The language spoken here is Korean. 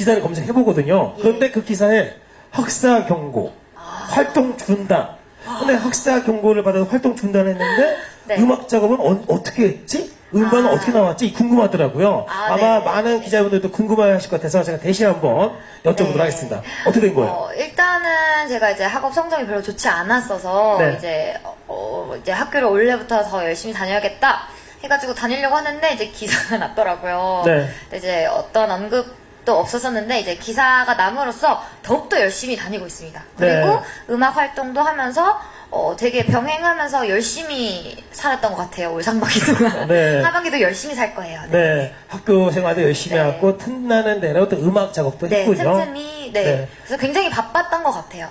기사를 검색해 보거든요. 예. 그런데 그 기사에 학사 경고, 아. 활동 중단. 근데 학사 경고를 받아서 활동 중단했는데 네. 음악 작업은 어, 떻게 했지? 음반은 아. 어떻게 나왔지? 궁금하더라고요. 아, 아, 네. 마 많은 기자분들도 궁금해하실 것 같아서 제가 대신 한번 여쭤보도록 네. 하겠습니다. 어떻게 된 거예요? 어, 일단은 제가 이제 학업 성적이 별로 좋지 않았어서 네. 이제 어, 이제 학교를 올해부터 더 열심히 다녀야겠다 해가지고 다니려고 하는데 이제 기사가 났더라고요. 네. 이제 어떤 언급 도 없었었는데 이제 기사가 남으로써 더욱더 열심히 다니고 있습니다. 그리고 네. 음악 활동도 하면서 어, 되게 병행하면서 열심히 살았던 것 같아요. 올 상반기 동안. 네. 하반기도 열심히 살 거예요. 네. 네, 학교 생활도 열심히 네. 하고 틈나는 대로 또 음악 작업도 네, 했군요. 틈틈이 네. 네. 그래서 굉장히 바빴던 것 같아요.